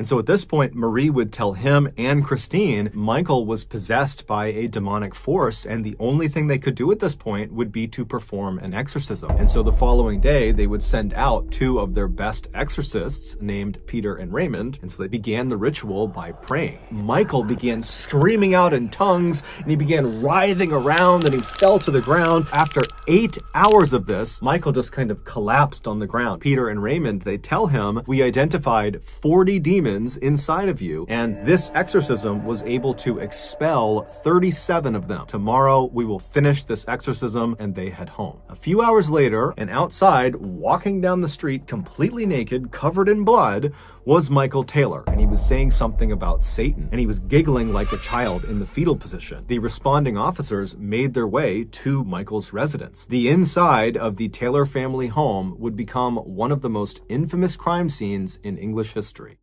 And so at this point, Marie would tell him and Christine Michael was possessed by a demonic force, and the only thing they could do at this point would be to perform an exorcism. And so the following day, they would send out two of their best exorcists named Peter and Raymond. And so they began the ritual by praying. Michael began screaming out in tongues, and he began writhing around, and he fell to the ground. After eight hours of this, Michael just kind of collapsed on the ground. Peter and Raymond, they tell him, we identified 40 demons inside of you, and this exorcism was able to expel 37 of them. Tomorrow, we will finish this exorcism, and they head home. A few hours later, and outside, walking down the street completely naked, covered in blood, was Michael Taylor, and he was saying something about Satan, and he was giggling like a child in the fetal position. The responding officers made their way to Michael's residence. The inside of the Taylor family home would become one of the most infamous crime scenes in English history.